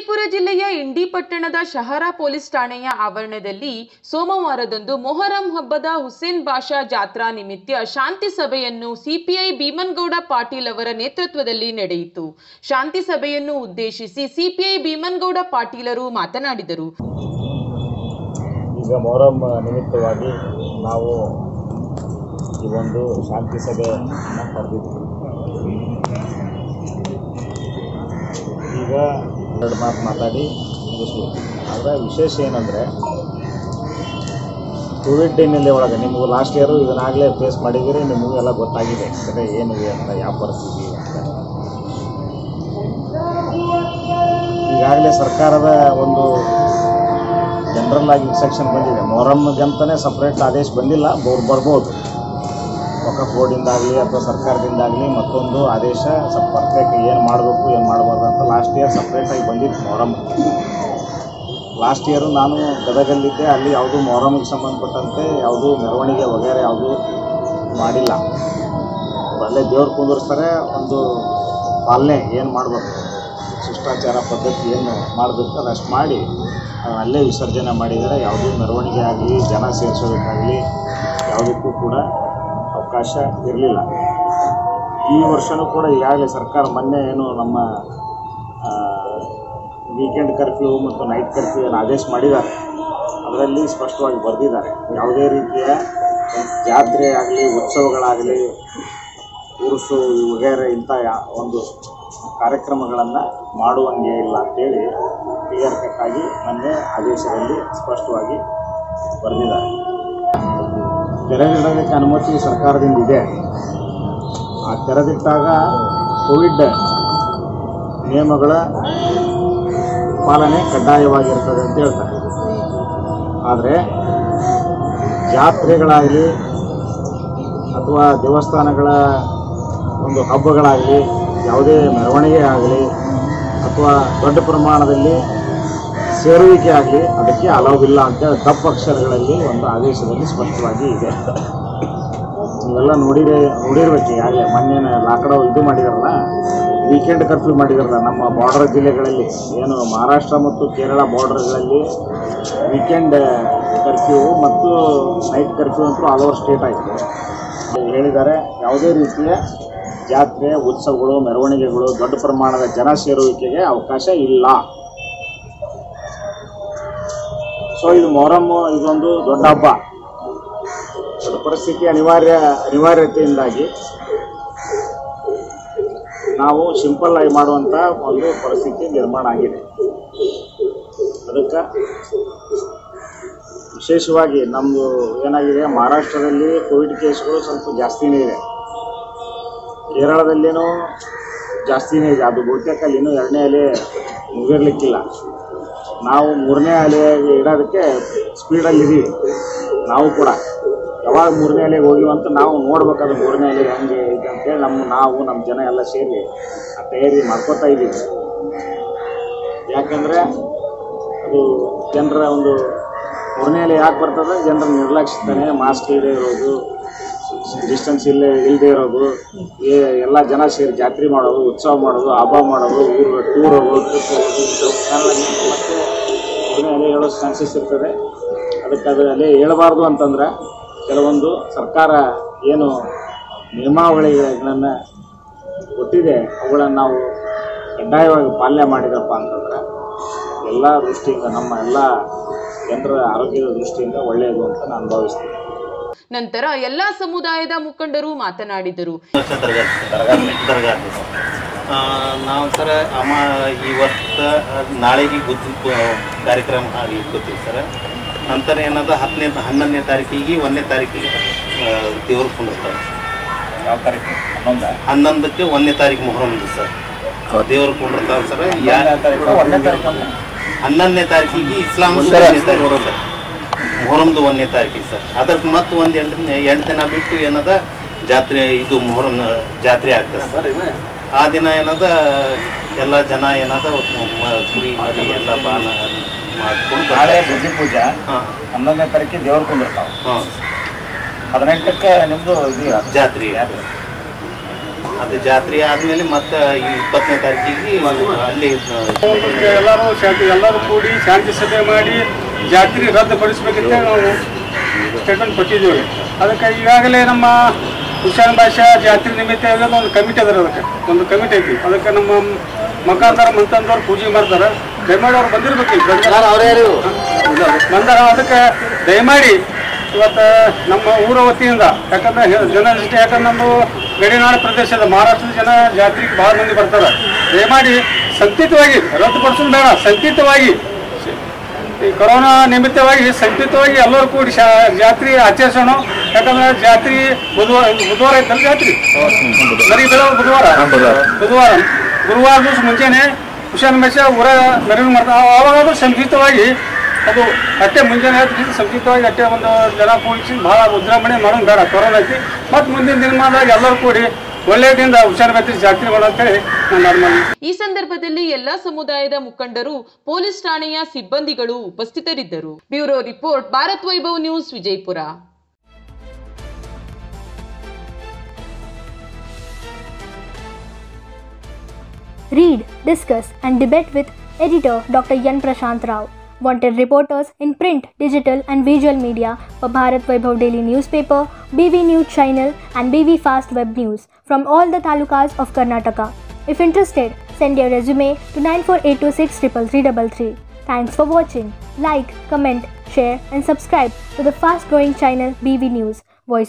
ವಿಜಯಪುರ ಜಿಲ್ಲೆಯ ಇಂಡಿ ಪಟ್ಟಣದ ಶಹರ ಪೊಲೀಸ್ ಠಾಣೆಯ ಆವರಣದಲ್ಲಿ ಸೋಮವಾರದಂದು ಮೊಹರಂ ಹಬ್ಬದ ಹುಸೇನ್ ಬಾಷಾ ಜಾತ್ರಾ ನಿಮಿತ್ತ ಶಾಂತಿ ಸಭೆಯನ್ನು ಸಿಪಿಐ ಭೀಮನ್ಗೌಡ ಪಾಟೀಲ್ ಅವರ ನೇತೃತ್ವದಲ್ಲಿ ನಡೆಯಿತು. ಶಾಂತಿ ಸಭೆಯನ್ನು ಉದ್ದೇಶಿಸಿ ಸಿಪಿಐ ಭೀಮನ್ಗೌಡ ಪಾಟೀಲರು ಮಾತನಾಡಿದರು. ಈಗ ಮೊಹರಂ ನಿಮಿತ್ತವಾಗಿ ನಾವು ಈ ಒಂದು ಶಾಂತಿ ಸಭೆಯನ್ನು ಈಗ ಎರಡು ಮಾತು ಮಾತಾಡಿ ಮುಗಿಸ್ಬೇಕು. ಆದರೆ ವಿಶೇಷ ಏನಂದರೆ ಕೋವಿಡ್ ಹಿನ್ನೆಲೆ ಒಳಗೆ ನಿಮಗೂ ಲಾಸ್ಟ್ ಇಯರು ಇದನ್ನಾಗಲೇ ಫೇಸ್ ಮಾಡಿದ್ದೀರಿ, ನಿಮಗೂ ಎಲ್ಲ ಗೊತ್ತಾಗಿದೆ. ಅಂದರೆ ಏನಿದೆ ಅಂತ, ಯಾವ ಪರಿಸ್ಥಿತಿ ಅಂತ. ಈಗಾಗಲೇ ಸರ್ಕಾರದ ಒಂದು ಜನರಲ್ ಆಗಿ ಇನ್ಸ್ಟ್ರಕ್ಷನ್ ಬಂದಿದೆ. ಮೊಹರಮ್ಗೆ ಅಂತಲೇ ಸಪ್ರೇಟ್ ಆದೇಶ ಬಂದಿಲ್ಲ, ಬೋರ್ ಬರ್ಬೋದು. ವಕಫ್ ಬೋರ್ಡಿಂದಾಗಲಿ ಅಥವಾ ಸರ್ಕಾರದಿಂದಾಗಲಿ ಮತ್ತೊಂದು ಆದೇಶ ಸ್ವಲ್ಪ ಪರ್ಫೆಕ್ಟ್ ಏನು ಮಾಡಬೇಕು, ಏನು ಮಾಡಬಾರ್ದು ಅಂತ ಲಾಸ್ಟ್ ಇಯರ್ ಸಪ್ರೇಟಾಗಿ ಬಂದಿತ್ತು ಮೊಹರಮ್ ಲಾಸ್ಟ್ ಇಯರು ನಾನು ಗದಗಲ್ಲಿದ್ದೆ, ಅಲ್ಲಿ ಯಾವುದು ಮೊಹರಮ್ಗೆ ಸಂಬಂಧಪಟ್ಟಂತೆ ಯಾವುದು ಮೆರವಣಿಗೆ ವಗೇರೆ ಯಾವುದು ಮಾಡಿಲ್ಲ. ಅಲ್ಲೇ ದೇವ್ರು ಕುಂದಿರ್ಸ್ತಾರೆ, ಒಂದು ಪಾಲನೆ ಏನು ಮಾಡಬೇಕು, ಶಿಷ್ಟಾಚಾರ ಪದ್ಧತಿ ಏನು ಮಾಡಬೇಕು ಅದಷ್ಟು ಮಾಡಿ ಅಲ್ಲೇ ವಿಸರ್ಜನೆ ಮಾಡಿದರೆ ಯಾವುದೂ ಮೆರವಣಿಗೆ ಆಗಲಿ, ಜನ ಸೇರಿಸೋದಕ್ಕಾಗಲಿ, ಯಾವುದಕ್ಕೂ ಕೂಡ ಅವಕಾಶ ಇರಲಿಲ್ಲ. ಈ ವರ್ಷವೂ ಕೂಡ ಈಗಾಗಲೇ ಸರ್ಕಾರ ಮೊನ್ನೆ ಏನು ನಮ್ಮ ವೀಕೆಂಡ್ ಕರ್ಫ್ಯೂ ಮತ್ತು ನೈಟ್ ಕರ್ಫ್ಯೂ ಏನು ಆದೇಶ ಮಾಡಿದ್ದಾರೆ. ಅದರಲ್ಲಿ ಸ್ಪಷ್ಟವಾಗಿ ಬರೆದಿದ್ದಾರೆ. ಯಾವುದೇ ರೀತಿಯ ಜಾತ್ರೆ ಆಗಲಿ, ಉತ್ಸವಗಳಾಗಲಿ, ಉರುಸು ವಗೇರೆ ಇಂಥ ಒಂದು ಕಾರ್ಯಕ್ರಮಗಳನ್ನು ಮಾಡುವಂಗೆ ಇಲ್ಲ ಅಂತೇಳಿ ಕ್ಲಿಯರ್ ಕಟ್ಟಾಗಿ ಮೊನ್ನೆ ಆದೇಶದಲ್ಲಿ ಸ್ಪಷ್ಟವಾಗಿ ಬರೆದಿದ್ದಾರೆ. ತೆರೆದಿಡೋದಕ್ಕೆ ಅನುಮತಿ ಸರ್ಕಾರದಿಂದ ಇದೆ. ಆ ತೆರೆದಿಟ್ಟಾಗ ಕೋವಿಡ್ ನಿಯಮಗಳ ಪಾಲನೆ ಕಡ್ಡಾಯವಾಗಿರ್ತದೆ ಅಂತ ಹೇಳ್ತಾರೆ. ಆದರೆ ಜಾತ್ರೆಗಳಾಗಲಿ ಅಥವಾ ದೇವಸ್ಥಾನಗಳ ಒಂದು ಹಬ್ಬಗಳಾಗಲಿ, ಯಾವುದೇ ಮೆರವಣಿಗೆ ಆಗಲಿ ಅಥವಾ ದೊಡ್ಡ ಪ್ರಮಾಣದಲ್ಲಿ ಸೇರುವಿಕೆ ಆಗಲಿ ಅದಕ್ಕೆ ಅಲೋವಿಲ್ಲ ಅಂತ ದಪ್ಪ ಅಕ್ಷರಗಳಲ್ಲಿ ಒಂದು ಆದೇಶದಲ್ಲಿ ಸ್ಪಷ್ಟವಾಗಿ ಇದೆ. ನೀವೆಲ್ಲ ನೋಡಿರೇ ನೋಡಿರ್ಬೇಕು ಯಾರೇ ಮೊನ್ನೆ ಲಾಕ್ಡೌನ್ ಇದು ಮಾಡಿದಾರಲ್ಲ ವೀಕೆಂಡ್ ಕರ್ಫ್ಯೂ ಮಾಡಿದಾರಲ್ಲ, ನಮ್ಮ ಬಾರ್ಡರ್ ಜಿಲ್ಲೆಗಳಲ್ಲಿ, ಏನು ಮಹಾರಾಷ್ಟ್ರ ಮತ್ತು ಕೇರಳ ಬಾರ್ಡರ್ಗಳಲ್ಲಿ ವೀಕೆಂಡ್ ಕರ್ಫ್ಯೂ ಮತ್ತು ನೈಟ್ ಕರ್ಫ್ಯೂ ಅಂತೂ ಆಲ್ ಓವರ್ ಸ್ಟೇಟ್ ಆಯಿತು. ಹೇಳಿದ್ದಾರೆ, ಯಾವುದೇ ರೀತಿಯ ಜಾತ್ರೆ, ಉತ್ಸವಗಳು, ಮೆರವಣಿಗೆಗಳು ದೊಡ್ಡ ಪ್ರಮಾಣದ ಜನ ಸೇರುವಿಕೆಗೆ ಅವಕಾಶ ಇಲ್ಲ. ಸೊ ಇದು ಮೊಹರಮ್ ಇದೊಂದು ದೊಡ್ಡ ಹಬ್ಬ. ಪರಿಸ್ಥಿತಿ ಅನಿವಾರ್ಯ, ಅನಿವಾರ್ಯತೆಯಿಂದಾಗಿ ನಾವು ಸಿಂಪಲ್ ಆಗಿ ಮಾಡುವಂಥ ಒಂದು ಪರಿಸ್ಥಿತಿ ನಿರ್ಮಾಣ ಆಗಿದೆ. ಅದಕ್ಕೆ ವಿಶೇಷವಾಗಿ ನಮ್ಮದು ಏನಾಗಿದೆ, ಮಹಾರಾಷ್ಟ್ರದಲ್ಲಿ ಕೋವಿಡ್ ಕೇಸ್ಗಳು ಸ್ವಲ್ಪ ಜಾಸ್ತಿನೇ ಇದೆ. ಕೇರಳದಲ್ಲಿನೂ ಜಾಸ್ತಿನೇ ಇದೆ. ಅದು ಬಹುತೇಕ ಇನ್ನೂ ಎರಡನೇ ಅಲೆ ಮುಗಿರ್ಲಿಕ್ಕಿಲ್ಲ. ನಾವು ಮೂರನೇ ಅಲೆಗೆ ಇಡೋದಕ್ಕೆ ಸ್ಪೀಡಲ್ಲಿ ಇದೀವಿ. ನಾವು ಕೂಡ. ಯಾವಾಗ ಮೂರನೇ ಅಲೆಗೆ ಹೋಗಿವ ಅಂತ ನಾವು ನೋಡ್ಬೇಕಾದ್ರೆ ಮೂರನೇ ಅಲೆ ಹೆಂಗೆ ಇದೆ ಅಂತೇಳಿ ನಮ್ಮ ನಾವು, ನಮ್ಮ ಜನ ಎಲ್ಲ ಸೇರಿ ಆ ತಯಾರಿ ಮಾಡ್ಕೋತಾ ಇದ್ದೀವಿ. ಯಾಕಂದರೆ ಅದು ಜನರ ಒಂದು ಮೂರನೇ ಅಲೆ ಯಾಕೆ ಬರ್ತದೆ? ಜನರ ನಿರ್ಲಕ್ಷಿಸ್ತಾನೆ ಮಾಸ್ಕ್ ಇದೆ ಇರೋದು. ಡಿಸ್ಟೆನ್ಸ್ ಇಲ್ಲೇ ಇಲ್ಲದೆ ಇರೋದು ಎಲ್ಲ ಜನ ಸೇರಿ ಜಾತ್ರೆ ಮಾಡೋದು, ಉತ್ಸವ ಮಾಡೋದು, ಹಬ್ಬ ಮಾಡೋದು, ಊರು ಟೂರ್ ಹೋಗೋದು ಟ್ರಿಪ್ ಮೂರನೇ ಅಲೆ ಹೇಳೋ ಚಾನ್ಸಸ್ ಇರ್ತದೆ. ಅದಕ್ಕೆ ಅಲ್ಲಿ ಅಲೆ ಹೇಳಬಾರ್ದು ಅಂತಂದ್ರೆ ಕೆಲವೊಂದು ಸರ್ಕಾರ ಏನು ನಿಯಮಾವಳಿಗಳನ್ನು ಕೊಟ್ಟಿದೆ, ಅವುಗಳನ್ನು ನಾವು ಕಡ್ಡಾಯವಾಗಿ ಪಾಲನೆ ಮಾಡಿದಪ್ಪ ಅಂತಂದ್ರೆ ಎಲ್ಲ ದೃಷ್ಟಿಯಿಂದ, ನಮ್ಮ ಎಲ್ಲ ಜನರ ಆರೋಗ್ಯದ ದೃಷ್ಟಿಯಿಂದ ಒಳ್ಳೆಯದು ಅಂತ ನಾನು ಭಾವಿಸ್ತೀನಿ. ನಂತರ ಎಲ್ಲಾ ಸಮುದಾಯದ ಮುಖಂಡರು ಮಾತನಾಡಿದರು. ನಾವು ಸರ್ ಅಮ್ಮ ಇವತ್ತು ನಾಳೆಗೆ ಗೊತ್ತು ಕಾರ್ಯಕ್ರಮ ಆಗಿ ಗೊತ್ತಿವಿ ಸರ್. ನಂತರ ಏನದ ಹತ್ತನೇ ಹನ್ನೊಂದನೇ ತಾರೀಕಿಗೆ ಒಂದನೇ ತಾರೀಕಿಗೆ ದೇವರು ಕುಂಡಿರ್ತಾರೆ ಯಾವ ತಾರೀಕು? ಹನ್ನೊಂದು? ಹನ್ನೊಂದಕ್ಕೆ ಒಂದನೇ ತಾರೀಕು ಮೊಹರಂ ಇದೆ ಸರ್. ದೇವ್ರ ಕುಂಡಿರ್ತಾರೆ ಸರ್. ಯಾ ಒಂದನೇ ತಾರೀಕು. ಹನ್ನೊಂದನೇ ತಾರೀಕಿಗೆ ಇಸ್ಲಾಮ್ ಸರ್. ಮೊಹರಂದು ಒಂದನೇ ತಾರೀಕಿಗೆ ಸರ್. ಅದಕ್ಕೆ ಮತ್ತೆ ಒಂದು ಎಂಟು ಎಂಟು ದಿನ ಬಿಟ್ಟು ಏನದ ಜಾತ್ರೆ ಇದು ಮೊಹರಂ ಜಾತ್ರೆ ಆಗ್ತದೆ ಸರ್. ಆ ದಿನ ಏನದ ಎಲ್ಲ ಜನ ಏನದ ಕುರಿ ಮರಿ ಎಲ್ಲ ಬಾನ ಮಾಡ್ಕೊಂಡು ನಾಳೆ ಬುದ್ಧಿ ಪೂಜಾ. ಹಾಂ. ಹನ್ನೊಂದನೇ ತಾರೀಕಿಗೆ ದೇವ್ರ ಕುಂದಿರ್ತಾವ. ಹಾಂ. ಹದಿನೆಂಟಕ್ಕೆ ನಿಮ್ಮದು ಇದು ಜಾತ್ರೆ. ಅದು ಜಾತ್ರೆ ಆದ್ಮೇಲೆ ಮತ್ತೆ ಈ ಇಪ್ಪತ್ತನೇ ತಾರೀಕಿಗೆ ಅಲ್ಲಿ ಎಲ್ಲರೂ ಶಾಂತಿ ಎಲ್ಲರೂ ಕೂಡಿ ಶಾಂತಿ ಸಭೆ ಮಾಡಿ ಜಾತ್ರೆ ರದ್ದುಪಡಿಸಬೇಕಂತ ನಾವು ಸ್ಟೇಟ್ಮೆಂಟ್ ಕೊಟ್ಟಿದ್ದೇವೆ. ಅದಕ್ಕೆ ಈಗಾಗಲೇ ನಮ್ಮ ಹುಷಾನ್ ಭಾಷಾ ಜಾತ್ರೆ ನಿಮಿತ್ತ ಒಂದು ಕಮಿಟಿ ಅದರ ಅದಕ್ಕೆ. ಒಂದು ಕಮಿಟಿ ಐತಿ. ಅದಕ್ಕೆ ನಮ್ಮ ಮಕಾಂತರ ಮಂತಂದವ್ರು ಪೂಜೆ ಮಾಡ್ತಾರೆ. ದಯಮಾಡಿ ಅವ್ರು ಬಂದಿರ್ಬೇಕು ಬಂದಾರ. ಅದಕ್ಕೆ ದಯಮಾಡಿ ಇವತ್ತು ನಮ್ಮ ಊರ ವತಿಯಿಂದ ಯಾಕಂದ್ರೆ ಜನ ಯಾಕಂದ್ರೆ ನಮ್ಮ ಗಡಿನಾಡು ಪ್ರದೇಶದ ಮಹಾರಾಷ್ಟ್ರದ ಜನ ಜಾತ್ರೆಗೆ ಭಾಳ ಮಂದಿ ಬರ್ತಾರೆ. ದಯಮಾಡಿ ಸಂಕಿತವಾಗಿ ರದ್ದುಪಡಿಸೋದು ಬೇಡ. ಸಂಕಿತವಾಗಿ ಈ ಕೊರೋನಾ ನಿಮಿತ್ತವಾಗಿ ಸಂಕಿತವಾಗಿ ಎಲ್ಲರೂ ಕೂಡಿ ಶಾ ಜಾತ್ರೆ ಆಚರಿಸೋಣ. ಯಾಕಂದ್ರೆ ಜಾತ್ರೆ ಬುಧವಾರ ಬುಧವಾರ ಐತಲ್ಲ ಜಾತ್ರೆ? ಸರಿ ಬರೋ ಬುಧವಾರ? ಬುಧವಾರ. ಗುರುವಾರ ದಿವಸ ಮುಂಚೆನೆ ಹುಷಾನ್ ಮೇಷ ಊರ ಮೆರವಣಿಗೆ ಮಾಡ್ತಾರೆ ಆವಾಗಾದ್ರೂ ಸಂಕ್ಷಿಪ್ತವಾಗಿ ಅದು ಅಟ್ಟೆ ಮುಂಜಾನೆ ಆಯ್ತು ಸಂಕ್ಷಿಪ್ತವಾಗಿ ಅಟ್ಟೆ ಒಂದು ಜನ ಕೂಡಿಸಿ ಭಾಳ ಉದ್ರಾಮಣೆ ಮಾಡೋದು ಬೇಡ. ಕೊರೋನಾ ಐತಿ ಮತ್ತು ಮುಂದಿನ ದಿನಮಾನದಾಗ ಎಲ್ಲರೂ ಕೂಡಿ ಒಳ್ಳೆಯದಿಂದ ಜಾತ್ರೆ ಅಂತೇಳಿ ನಾನು ಈ ಸಂದರ್ಭದಲ್ಲಿ ಎಲ್ಲಾ ಸಮುದಾಯದ ಮುಖಂಡರು ಪೊಲೀಸ್ ಠಾಣೆಯ ಸಿಬ್ಬಂದಿಗಳು ಉಪಸ್ಥಿತರಿದ್ದರು bureau report Bharat Vaibhav news Vijayapura Read, discuss, and debate with editor Dr. Yan Prashant Rao. Wanted reporters in print, digital, and visual media for Bharat Vaibhav Daily Newspaper, BV News Channel, and BV Fast Web News from all the talukas of Karnataka. If interested, send your resume to 9482633333. Thanks for watching. Like, comment, share, and subscribe to the fast growing channel BV News, Voice of